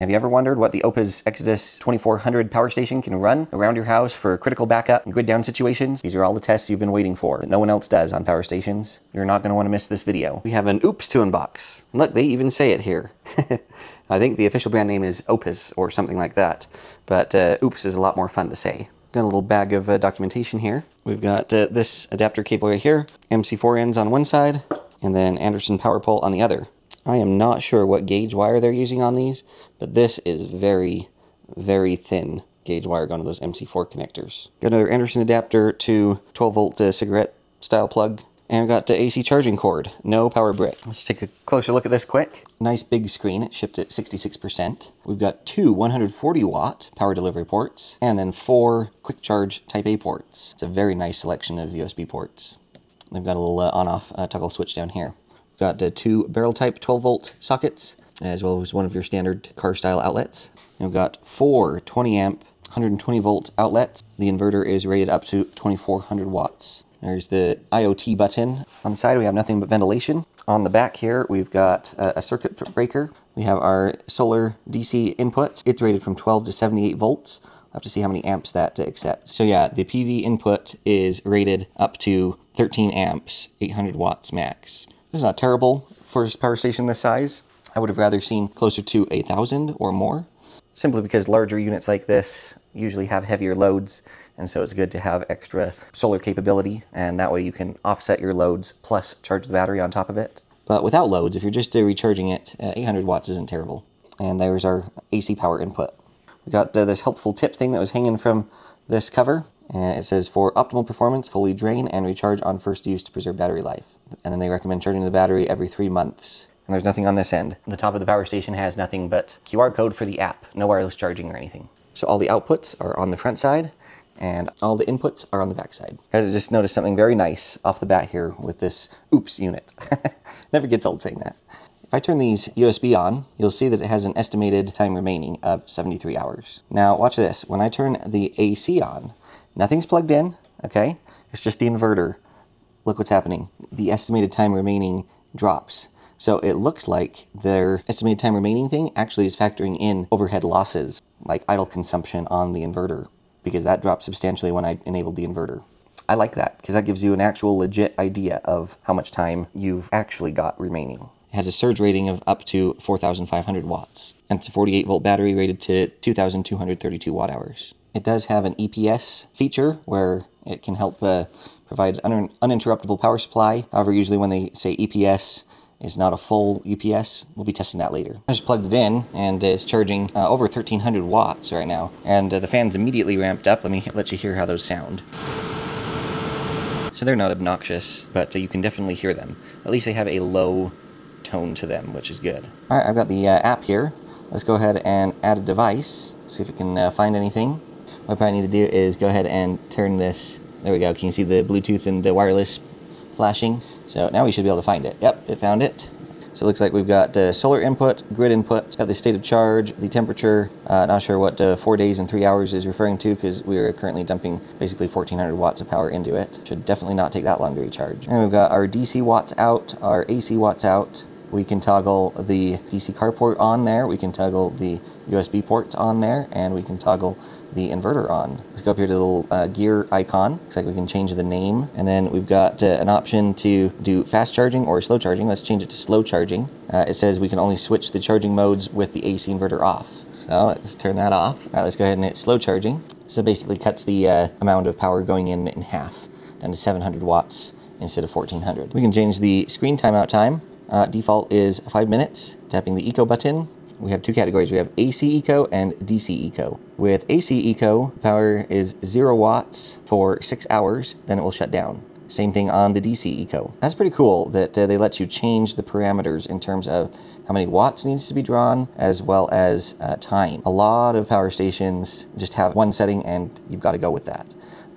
Have you ever wondered what the OUPES Exodus 2400 power station can run around your house for critical backup and grid down situations? These are all the tests you've been waiting for that no one else does on power stations. You're not going to want to miss this video. We have an Oops to unbox. Look, they even say it here. I think the official brand name is OUPES or something like that, but uh, Oops is a lot more fun to say. Got a little bag of uh, documentation here. We've got uh, this adapter cable right here, MC4 ends on one side, and then Anderson power pole on the other. I am not sure what gauge wire they're using on these, but this is very, very thin gauge wire going to those MC4 connectors. Got another Anderson adapter to 12 volt uh, cigarette style plug. And I've got the AC charging cord, no power brick. Let's take a closer look at this quick. Nice big screen, it shipped at 66%. We've got two 140 watt power delivery ports, and then four quick charge type A ports. It's a very nice selection of USB ports. They've got a little uh, on-off uh, toggle switch down here. Got two barrel type 12 volt sockets, as well as one of your standard car style outlets. We've got four 20 amp, 120 volt outlets. The inverter is rated up to 2400 watts. There's the IoT button. On the side, we have nothing but ventilation. On the back here, we've got a circuit breaker. We have our solar DC input. It's rated from 12 to 78 volts. We'll have to see how many amps that accepts. So yeah, the PV input is rated up to 13 amps, 800 watts max. It's not terrible for a power station this size. I would have rather seen closer to a thousand or more, simply because larger units like this usually have heavier loads, and so it's good to have extra solar capability, and that way you can offset your loads plus charge the battery on top of it. But without loads, if you're just uh, recharging it, uh, 800 watts isn't terrible. And there's our AC power input. We got uh, this helpful tip thing that was hanging from this cover. And it says, for optimal performance, fully drain and recharge on first use to preserve battery life. And then they recommend charging the battery every three months. And there's nothing on this end. The top of the power station has nothing but QR code for the app, no wireless charging or anything. So all the outputs are on the front side, and all the inputs are on the back side. Guys, I just noticed something very nice off the bat here with this OOPS unit. Never gets old saying that. If I turn these USB on, you'll see that it has an estimated time remaining of 73 hours. Now watch this, when I turn the AC on, Nothing's plugged in, okay? It's just the inverter. Look what's happening. The estimated time remaining drops. So it looks like their estimated time remaining thing actually is factoring in overhead losses, like idle consumption on the inverter, because that dropped substantially when I enabled the inverter. I like that, because that gives you an actual legit idea of how much time you've actually got remaining. It has a surge rating of up to 4,500 watts, and it's a 48 volt battery rated to 2,232 watt hours. It does have an EPS feature where it can help uh, provide un uninterruptible power supply. However, usually when they say EPS is not a full UPS, we'll be testing that later. I just plugged it in and it's charging uh, over 1300 watts right now. And uh, the fan's immediately ramped up. Let me let you hear how those sound. So they're not obnoxious, but uh, you can definitely hear them. At least they have a low tone to them, which is good. All right, I've got the uh, app here. Let's go ahead and add a device, see if it can uh, find anything. What I probably need to do is go ahead and turn this. There we go. Can you see the Bluetooth and the wireless flashing? So now we should be able to find it. Yep, it found it. So it looks like we've got uh, solar input, grid input, got the state of charge, the temperature. Uh, not sure what uh, four days and three hours is referring to because we are currently dumping basically 1400 watts of power into it. Should definitely not take that long to recharge. And we've got our DC watts out, our AC watts out, we can toggle the DC carport on there, we can toggle the USB ports on there, and we can toggle the inverter on. Let's go up here to the little uh, gear icon. Looks like we can change the name. And then we've got uh, an option to do fast charging or slow charging. Let's change it to slow charging. Uh, it says we can only switch the charging modes with the AC inverter off. So let's turn that off. All right, let's go ahead and hit slow charging. So basically cuts the uh, amount of power going in in half, down to 700 watts instead of 1400. We can change the screen timeout time. Uh, default is five minutes. Tapping the eco button, we have two categories. We have AC eco and DC eco. With AC eco, power is zero watts for six hours, then it will shut down. Same thing on the DC eco. That's pretty cool that uh, they let you change the parameters in terms of how many watts needs to be drawn as well as uh, time. A lot of power stations just have one setting and you've got to go with that.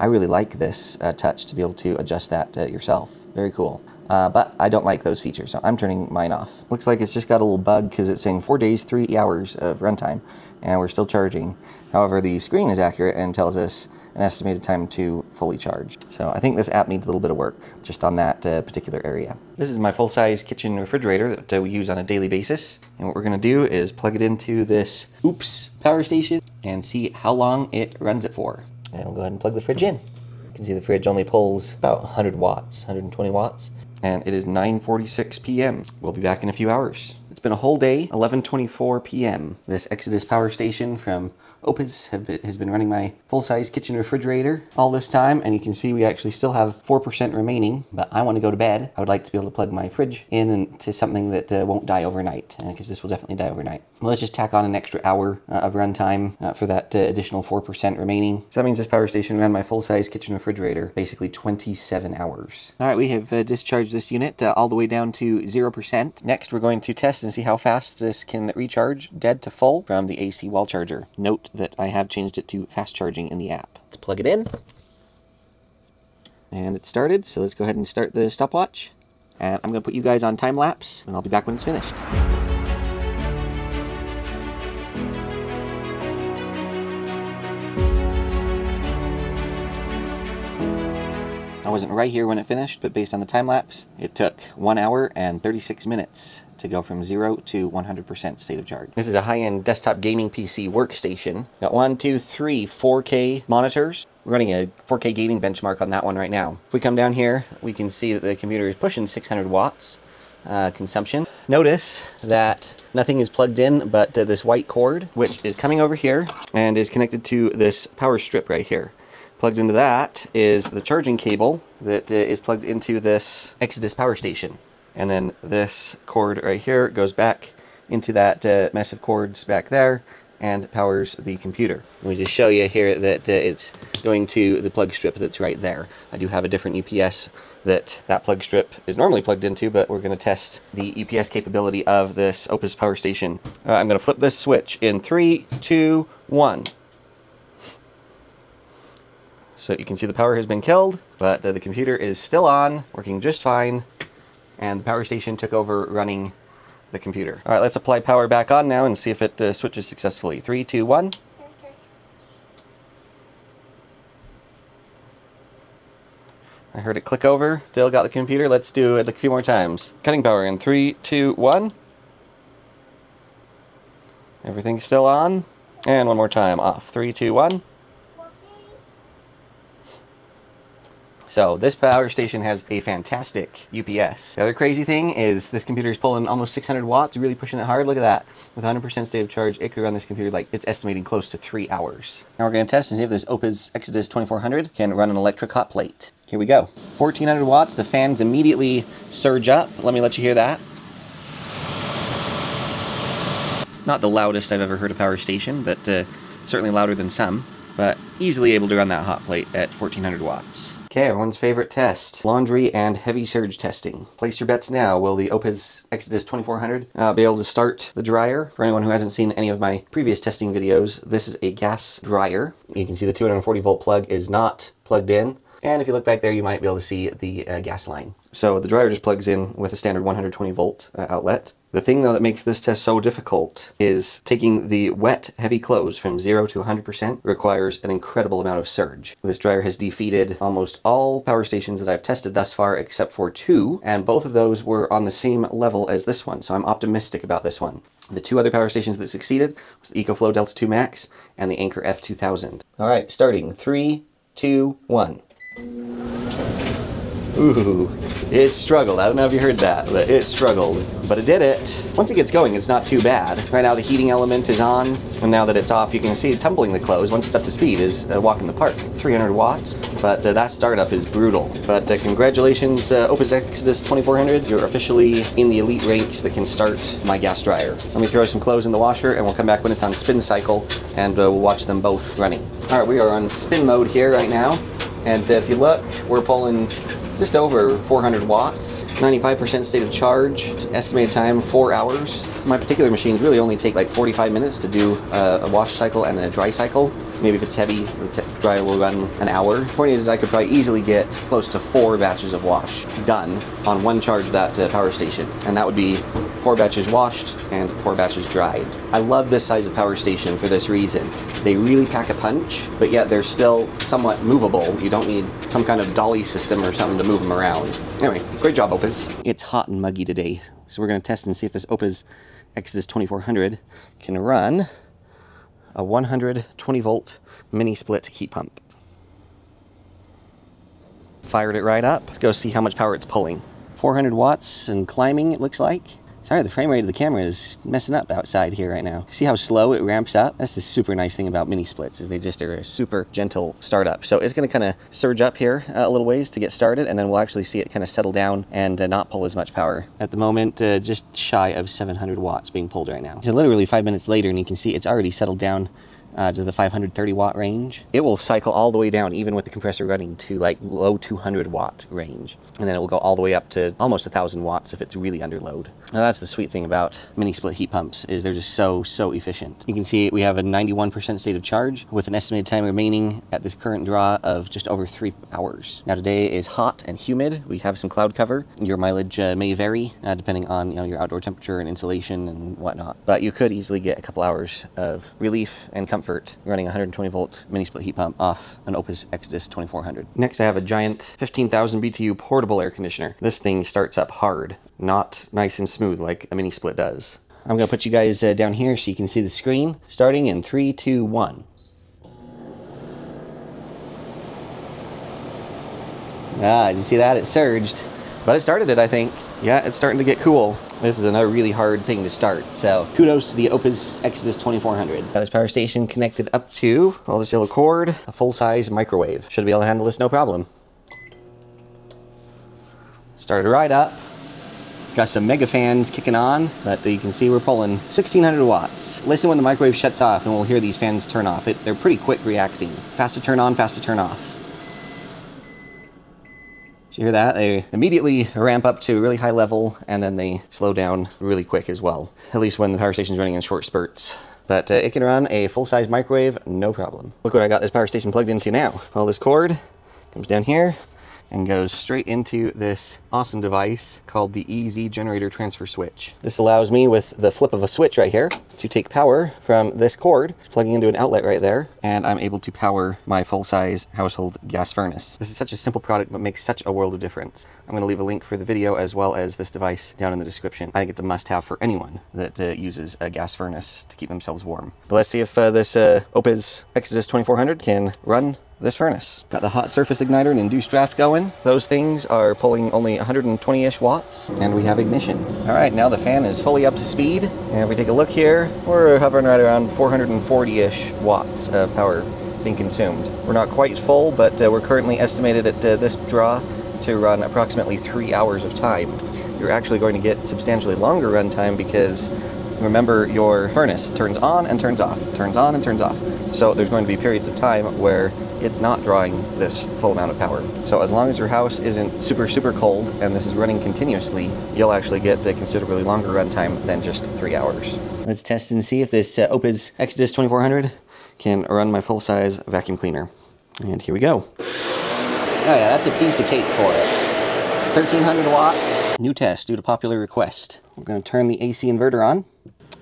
I really like this uh, touch to be able to adjust that uh, yourself. Very cool. Uh, but I don't like those features, so I'm turning mine off. Looks like it's just got a little bug because it's saying four days, three hours of runtime, and we're still charging. However, the screen is accurate and tells us an estimated time to fully charge. So I think this app needs a little bit of work just on that uh, particular area. This is my full-size kitchen refrigerator that uh, we use on a daily basis. And what we're gonna do is plug it into this OOPS power station and see how long it runs it for. And we'll go ahead and plug the fridge in. You can see the fridge only pulls about 100 watts, 120 watts. And it is 9.46 p.m. We'll be back in a few hours. It's been a whole day, 11.24 p.m. This Exodus power station from OUPES has been running my full-size kitchen refrigerator all this time, and you can see we actually still have 4% remaining, but I want to go to bed. I would like to be able to plug my fridge in into something that uh, won't die overnight, because uh, this will definitely die overnight. Well, let's just tack on an extra hour uh, of runtime uh, for that uh, additional 4% remaining. So that means this power station ran my full-size kitchen refrigerator basically 27 hours. All right, we have uh, discharged this unit all the way down to 0%. Next, we're going to test and see how fast this can recharge dead to full from the AC wall charger. Note that I have changed it to fast charging in the app. Let's plug it in. And it started, so let's go ahead and start the stopwatch. And I'm going to put you guys on time lapse, and I'll be back when it's finished. I wasn't right here when it finished, but based on the time lapse, it took 1 hour and 36 minutes to go from 0 to 100% state of charge. This is a high-end desktop gaming PC workstation. Got one, two, three 4K monitors. We're running a 4K gaming benchmark on that one right now. If we come down here, we can see that the computer is pushing 600 watts uh, consumption. Notice that nothing is plugged in but uh, this white cord, which is coming over here and is connected to this power strip right here. Plugged into that is the charging cable that uh, is plugged into this Exodus power station. And then this cord right here goes back into that uh, mess of cords back there and powers the computer. Let me just show you here that uh, it's going to the plug strip that's right there. I do have a different UPS that that plug strip is normally plugged into, but we're going to test the UPS capability of this OUPES power station. Uh, I'm going to flip this switch in three, two, one. So you can see the power has been killed, but uh, the computer is still on, working just fine, and the power station took over running the computer. All right, let's apply power back on now and see if it uh, switches successfully. Three, two, one. I heard it click over. Still got the computer. Let's do it a few more times. Cutting power in three, two, one. Everything's still on. And one more time. Off. Three, two, one. So this power station has a fantastic UPS. The other crazy thing is this computer is pulling almost 600 watts, really pushing it hard. Look at that. With 100% state of charge, it could run this computer like it's estimating close to three hours. Now we're going to test and see if this OUPES Exodus 2400 can run an electric hot plate. Here we go. 1400 watts, the fans immediately surge up. Let me let you hear that. Not the loudest I've ever heard a power station, but uh, certainly louder than some, but easily able to run that hot plate at 1400 watts. Okay, everyone's favorite test, laundry and heavy surge testing. Place your bets now. Will the OUPES Exodus 2400 uh, be able to start the dryer? For anyone who hasn't seen any of my previous testing videos, this is a gas dryer. You can see the 240 volt plug is not plugged in. And if you look back there, you might be able to see the uh, gas line. So the dryer just plugs in with a standard 120 volt uh, outlet. The thing though that makes this test so difficult is taking the wet, heavy clothes from 0 to 100% requires an incredible amount of surge. This dryer has defeated almost all power stations that I've tested thus far except for two, and both of those were on the same level as this one, so I'm optimistic about this one. The two other power stations that succeeded was the EcoFlow Delta 2 Max and the Anker F2000. Alright, starting. Three, two, one. Ooh, it struggled. I don't know if you heard that, but it struggled. But it did it. Once it gets going, it's not too bad. Right now the heating element is on, and now that it's off, you can see tumbling the clothes, once it's up to speed, is a walk in the park. 300 watts, but uh, that startup is brutal. But uh, congratulations, uh, OUPES Exodus 2400. You're officially in the elite ranks that can start my gas dryer. Let me throw some clothes in the washer, and we'll come back when it's on spin cycle, and uh, we'll watch them both running. All right, we are on spin mode here right now. And if you look, we're pulling just over 400 watts, 95% state of charge, estimated time four hours. My particular machines really only take like 45 minutes to do a, a wash cycle and a dry cycle. Maybe if it's heavy, the dryer will run an hour. Point is, I could probably easily get close to four batches of wash done on one charge of that uh, power station, and that would be four batches washed and four batches dried. I love this size of power station for this reason. They really pack a punch, but yet they're still somewhat movable. You don't need some kind of dolly system or something to move them around. Anyway, great job, OUPES. It's hot and muggy today, so we're going to test and see if this OUPES Exodus 2400 can run a 120 volt mini split heat pump. Fired it right up. Let's go see how much power it's pulling. 400 watts and climbing, it looks like. Sorry, the frame rate of the camera is messing up outside here right now. See how slow it ramps up? That's the super nice thing about mini splits is they just are a super gentle startup. So it's going to kind of surge up here a little ways to get started, and then we'll actually see it kind of settle down and uh, not pull as much power. At the moment, uh, just shy of 700 watts being pulled right now. So literally five minutes later, and you can see it's already settled down uh, to the 530 watt range. It will cycle all the way down, even with the compressor running to like low 200 watt range. And then it will go all the way up to almost 1000 watts if it's really under load. Now that's the sweet thing about mini split heat pumps is they're just so, so efficient. You can see we have a 91% state of charge with an estimated time remaining at this current draw of just over three hours. Now today is hot and humid. We have some cloud cover. Your mileage uh, may vary uh, depending on you know, your outdoor temperature and insulation and whatnot. But you could easily get a couple hours of relief and comfort running 120 volt mini split heat pump off an OUPES Exodus 2400. Next I have a giant 15,000 BTU portable air conditioner. This thing starts up hard not nice and smooth like a mini split does. I'm going to put you guys uh, down here so you can see the screen starting in three, two, one. Ah, did you see that? It surged. But it started it, I think. Yeah, it's starting to get cool. This is another really hard thing to start, so kudos to the OUPES Exodus 2400. Got this power station connected up to all this yellow cord, a full-size microwave. Should be able to handle this no problem. Started right up. Got some mega fans kicking on, but you can see we're pulling 1600 watts. Listen when the microwave shuts off and we'll hear these fans turn off. It, they're pretty quick reacting. Fast to turn on, fast to turn off. You hear that? They immediately ramp up to a really high level and then they slow down really quick as well. At least when the power station's running in short spurts. But uh, it can run a full-size microwave, no problem. Look what I got this power station plugged into now. All this cord comes down here, and goes straight into this awesome device called the EZ Generator Transfer Switch. This allows me with the flip of a switch right here to take power from this cord, plugging into an outlet right there, and I'm able to power my full-size household gas furnace. This is such a simple product but makes such a world of difference. I'm going to leave a link for the video as well as this device down in the description. I think it's a must-have for anyone that uh, uses a gas furnace to keep themselves warm. But let's see if uh, this uh, OUPES Exodus 2400 can run this furnace. Got the hot surface igniter and induced draft going. Those things are pulling only 120-ish watts, and we have ignition. All right, now the fan is fully up to speed, and if we take a look here, we're hovering right around 440-ish watts of power being consumed. We're not quite full, but uh, we're currently estimated at uh, this draw to run approximately three hours of time. You're actually going to get substantially longer runtime because remember your furnace turns on and turns off, turns on and turns off. So there's going to be periods of time where it's not drawing this full amount of power. So as long as your house isn't super, super cold and this is running continuously, you'll actually get a considerably longer runtime than just three hours. Let's test and see if this uh, OUPES Exodus 2400 can run my full-size vacuum cleaner. And here we go. Oh yeah, that's a piece of cake for it. 1300 watts. New test due to popular request. We're going to turn the AC inverter on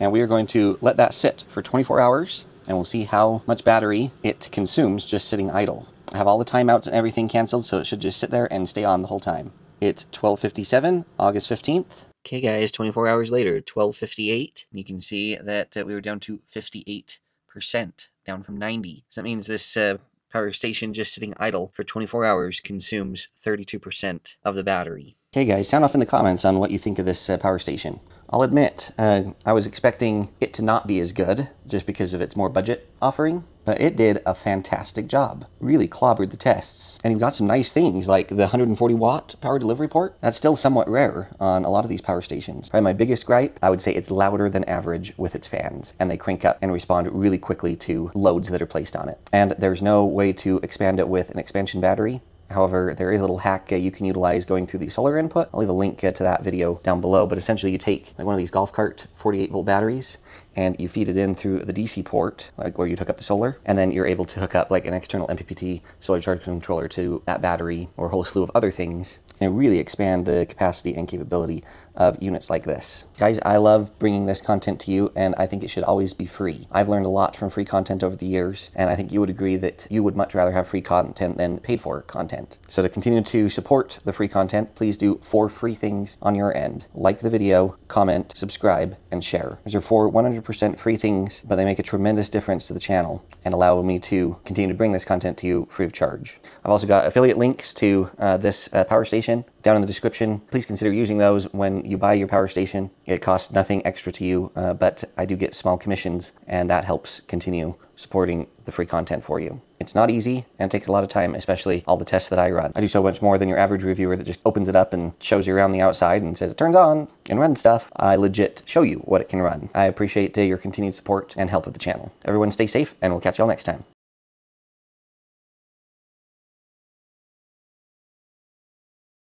and we are going to let that sit for 24 hours and we'll see how much battery it consumes just sitting idle. I have all the timeouts and everything canceled, so it should just sit there and stay on the whole time. It's 12.57, August 15th. Okay guys, 24 hours later, 12.58. You can see that uh, we were down to 58%, down from 90. So that means this uh, power station just sitting idle for 24 hours consumes 32% of the battery. Okay guys, sound off in the comments on what you think of this uh, power station. I'll admit, uh, I was expecting it to not be as good, just because of its more budget offering, but it did a fantastic job. Really clobbered the tests. And you've got some nice things, like the 140 watt power delivery port. That's still somewhat rare on a lot of these power stations. Probably my biggest gripe, I would say it's louder than average with its fans, and they crank up and respond really quickly to loads that are placed on it. And there's no way to expand it with an expansion battery, However, there is a little hack uh, you can utilize going through the solar input. I'll leave a link uh, to that video down below, but essentially you take like one of these golf cart 48 volt batteries and you feed it in through the DC port, like where you'd hook up the solar, and then you're able to hook up like an external MPPT solar charge controller to that battery or a whole slew of other things and really expand the capacity and capability of units like this. Guys, I love bringing this content to you and I think it should always be free. I've learned a lot from free content over the years and I think you would agree that you would much rather have free content than paid for content. So to continue to support the free content, please do four free things on your end. Like the video, comment, subscribe, and share. These are four 100% free things, but they make a tremendous difference to the channel and allow me to continue to bring this content to you free of charge. I've also got affiliate links to uh, this uh, power station down in the description. Please consider using those when you buy your power station. It costs nothing extra to you, uh, but I do get small commissions and that helps continue supporting the free content for you. It's not easy and takes a lot of time, especially all the tests that I run. I do so much more than your average reviewer that just opens it up and shows you around the outside and says it turns on and runs stuff. I legit show you what it can run. I appreciate uh, your continued support and help with the channel. Everyone stay safe and we'll catch y'all next time.